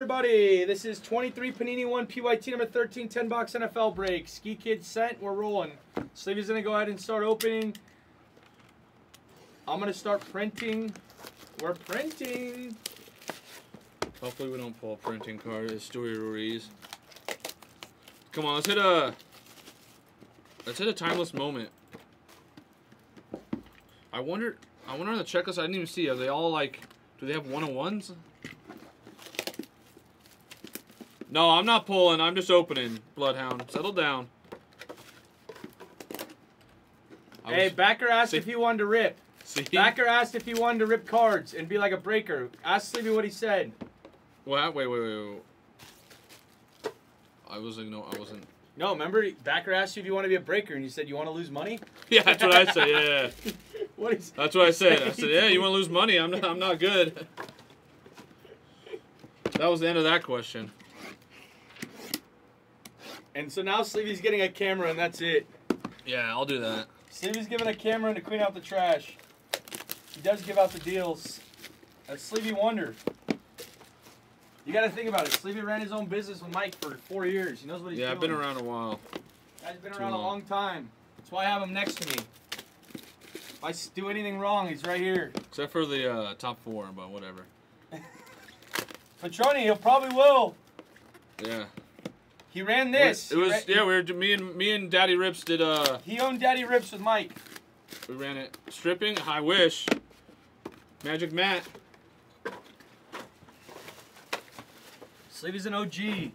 Everybody, this is 23 Panini 1 PYT number 13, 10 box NFL break. Ski Kid sent, we're rolling. Sleevy's gonna go ahead and start opening. I'm gonna start printing. We're printing. Hopefully we don't pull a printing card. It's Stewie Ruiz. Come on, let's hit a let's hit a timeless moment. I wonder I wonder on the checklist I didn't even see. Are they all like do they have one on ones? No, I'm not pulling. I'm just opening. Bloodhound, settle down. I Hey, was- Backer asked See- if he wanted to rip. see? Backer asked if he wanted to rip cards and be like a breaker. Ask Sleepy what he said. What? Wait, wait, wait, wait. I wasn't. No, I wasn't. No, remember Backer asked you if you want to be a breaker and you said you want to lose money? Yeah, that's what I said. Yeah, yeah. What is That's what I said. I said, yeah, you want to lose money? I'm not. I'm not good. That was the end of that question. And so now Sleevy's getting a camera and that's it. Yeah, I'll do that. Sleevy's giving a camera and to clean out the trash. He does give out the deals. That's Sleevy Wonder. You got to think about it. Sleevy ran his own business with Mike for four years. He knows what he's Yeah, doing. Yeah, I've been around a while. Guy's been too around a long. long time. That's why I have him next to me. If I do anything wrong, he's right here. Except for the uh, top four, but whatever. Petroni, he'll probably will. Yeah. He ran this. It was He ra- yeah. We were me and me and Daddy Rips did uh He owned Daddy Rips with Mike. we ran it stripping. I wish. Magic Matt. Sleevy's an OG. Do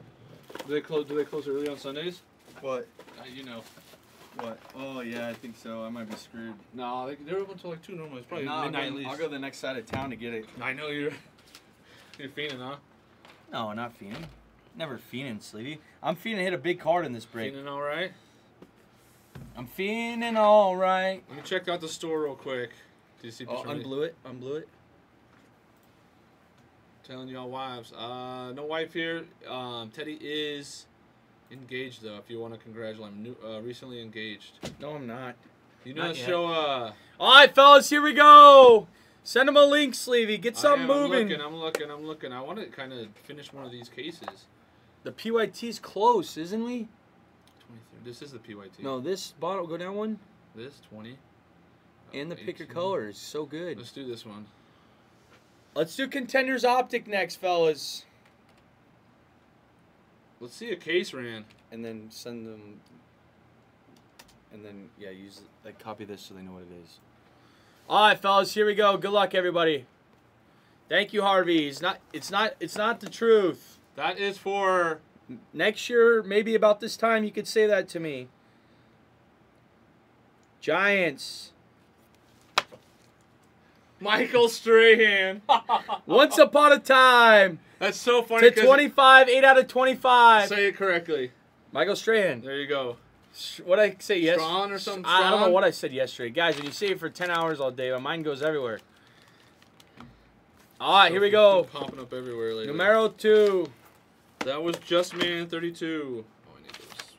they close? Do they close early on Sundays? What? Uh, you know. What? Oh yeah, I think so. I might be screwed. No, they, they're open until like two normally. It's probably No, I'll, midnight at go, least. I'll go the next side of town to get it. I know you're. You're fiending, huh? No, not fiending. Never fiending, Sleevy. I'm fiending hit a big card in this break. Fiending, all right. I'm fiending all right. Let me check out the store real quick. Do you see? Oh, Petroni? unblew it. Unblew it. Telling y'all wives. Uh, no wife here. Um, Teddy is engaged though. If you want to congratulate him, new, uh, recently engaged. No, I'm not. You know Not the yet. show. Uh, All right, fellas, here we go. Send him a link, Sleevy. Get I something am, I'm moving. looking. I'm looking. I'm looking. I want to kind of finish one of these cases. The PYT's close, isn't we? 23. This is the PYT. No, this bottle go down one, This 20. and the Uh, pick your 18. colors. So good. Let's do this one. Let's do Contenders Optic next, fellas. Let's see a case ran. And then send them. And then yeah, use like copy this so they know what it is. All right, fellas, here we go. Good luck, everybody. Thank you, Harvey. It's not. It's not. It's not the truth. That is for Next year, maybe about this time, you could say that to me. Giants. Michael Strahan. Once upon a time That's so funny. to 'cause- 25, 8 out of 25. Say it correctly. Michael Strahan. There you go. What I say yes? Strawn or something? I don't know what I said yesterday, guys. When you say it for 10 hours all day, my mind goes everywhere. All right, here we go. Popping up everywhere lately. Numero two. That was Just Man 32. Oh, I need this.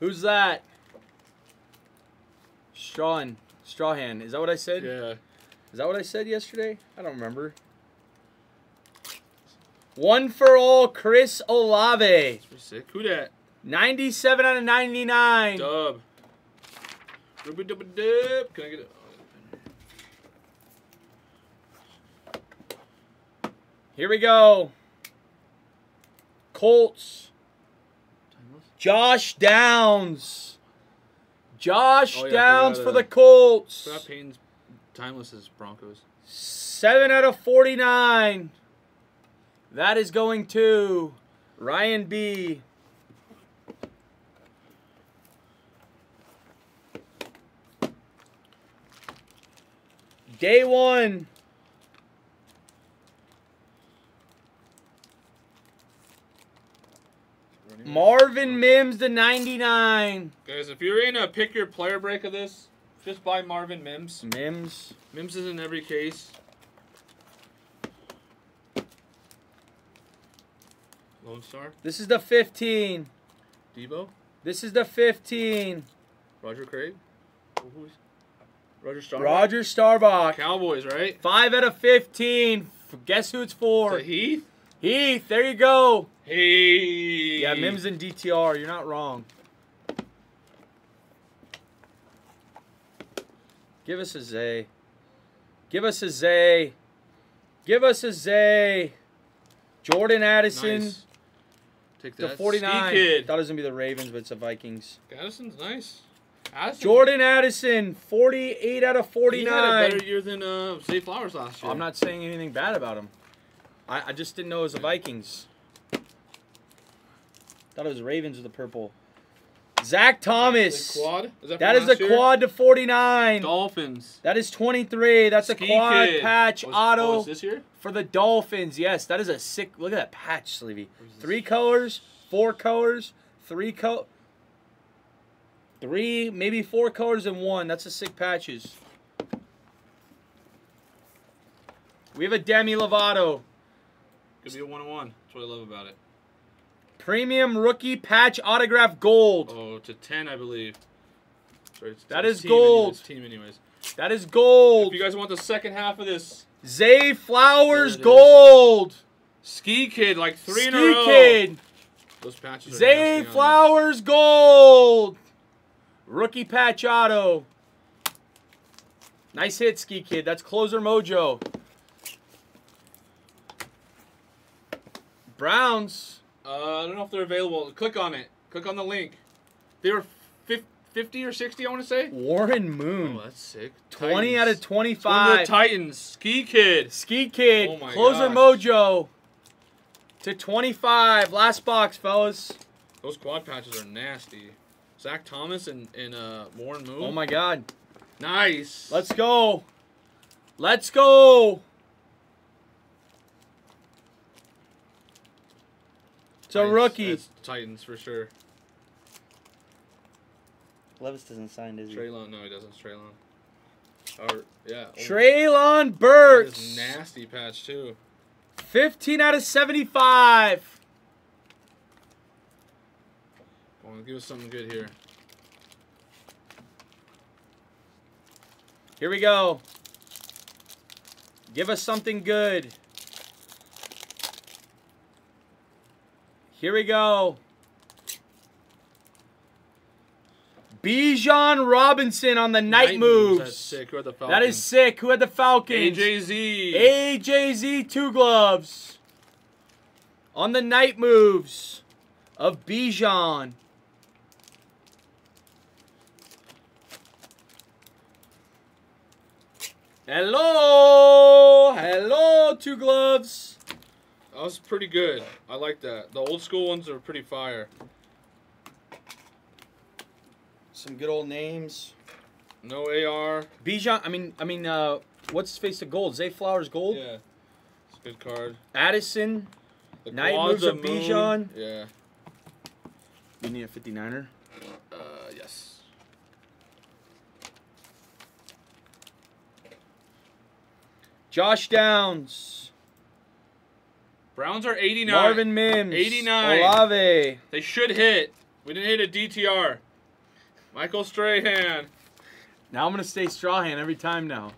Who's that? Strawn. Strawhan. Is that what I said? Yeah. Is that what I said yesterday? I don't remember. One for all, Chris Olave. Sick. Who that? 97 out of 99. Dub. Ruby dub dub. Can I get oh, it? Here we go. Colts. Josh Downs. Josh Oh, yeah, Downs for the. Colts. Timeless is Broncos. 7 out of 49. That is going to Ryan B. Day one. Marvin Mims to 99. Guys, if you're in a pick your player break of this, just buy Marvin Mims. Mims. Mims is in every case. Lone Star. This is the 15. Debo. This is the 15. Roger Craig. Who's- Roger Star. Roger Staubach. Cowboys, right? 5 out of 15. Guess who it's for? that Heath? Heath, there you go. Hey. Yeah, Mims and DTR. You're not wrong. Give us a Zay. Give us a Zay. Give us a Zay. Jordan Addison. Nice. Take The 49. Kid. Thought it was going to be the Ravens, but it's the Vikings. Addison's nice. Addison, Jordan Addison, 48 out of He had a 49. better year than uh, Zay Flowers last year. I'm not saying anything bad about him. I, I just didn't know it was the Vikings. Thought it was Ravens with the purple. Zach Thomas. The quad? Is that, That from is a year? quad to 49. Dolphins. That is 23. That's a quad kid. patch Was- auto Oh, is this year? for the Dolphins. Yes, that is a sick. Look at that patch, Sleevey. Where's this? Three colors, four colors, three co. Three, maybe four colors in one. That's a sick patches. We have a Demi Lovato. Could be a one on one. That's what I love about it. Premium rookie patch autograph gold. Oh, to ten, I believe. Sorry, That is gold. Anyways, team, anyways. That is If gold. you guys want the second half of this, Zay Flowers There it is. gold. Ski Kid, like three Ski in a row. Kid. Those patches are Zay Flowers gold. Rookie patch auto. Nice hit, Ski Kid. That's closer mojo. Browns. This. Uh, I don't know if they're available. Click on it. Click on the link. They were fif- 50 or 60, I want to say. Warren Moon. Oh, that's sick. 20 out of Titans. It's one of the 25. Titans. Ski Kid. Ski Kid. Oh my closer gosh. mojo. To 25. Last box, fellas. Those quad patches are nasty. Zach Thomas and, and uh, Warren Moon. Oh my God. Nice. Let's go. Let's go. It's a rookie. That's Titans for sure. Levis doesn't sign, does he? Treylon, no, he doesn't. Treylon. Or yeah. oh, Treylon that Burks. is nasty patch too. 15 out of 75. Come on, give us something good here. Here we go. Give us something good. Here we go. Bijan Robinson on the night, moves. That's sick. Who had the Falcons? That is sick. Who had the Falcons? AJZ. AJZ two gloves. On the night moves of Bijan. Hello, hello, two gloves. That was pretty good. I like that. The old school ones are pretty fire. Some good old names. No AR. Bijan, I mean, I mean, uh, what's his face? The gold. Zay Flowers gold. Yeah. It's a good card. Addison. The Night moves of moon. Bijan. Yeah. You need a 59er. Uh, yes. Josh Downs. Browns are 89. Marvin Mims. 89. Olave. They should hit. We didn't hit a DTR. Michael Strahan. Now I'm gonna stay Strahan every time now.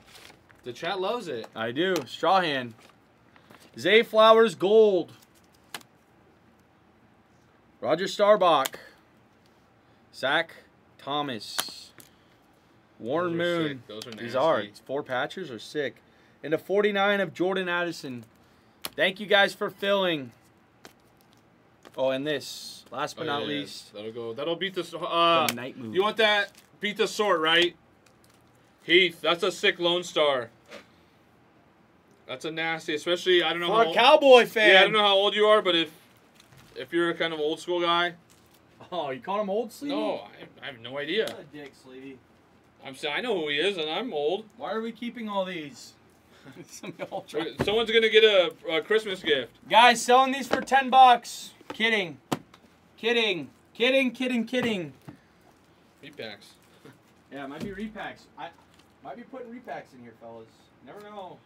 The chat loves it. I do. Strahan. Zay Flowers Gold. Roger Staubach. Zach Thomas. Warren Moon. sick. Those are These are. These four patchers are sick. And a 49 of Jordan Addison. Thank you guys for filling. Oh, and this. Last but Oh, not yeah, least. That'll go. That'll beat this. Uh, the night move. you want that? Beat the sort, right? Heath, that's a sick Lone Star. That's a nasty, especially I don't know For how a old, Cowboy fan. Yeah, I don't know how old you are, but if if you're a kind of old school guy, Oh, you call him old Sleevey? no, I have, I have no idea. What a dick, Sleevey. I'm saying I know who he is, and I'm old. Why are we keeping all these? Some old tra- Someone's gonna get a, a Christmas gift. Guys, selling these for 10 bucks. Kidding. Kidding. Kidding, kidding, kidding. Repacks. Yeah, it might be repacks. I might be putting repacks in here, fellas. Never know.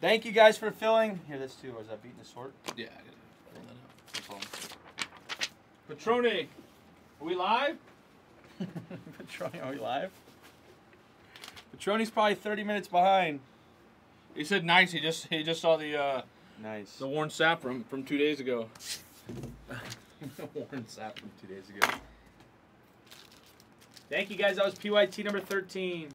Thank you guys for filling. Here, this too. Was is that beating the sort? Yeah. I gotta pull that up. Patrone, are we live? Petroni, are we live? Petroni's probably 30 minutes behind. He said nice. He just he just saw the uh, Nice. the Warren Sapp from from two days ago. Warren Sapp from two days ago. Thank you guys. That was PYT number 13.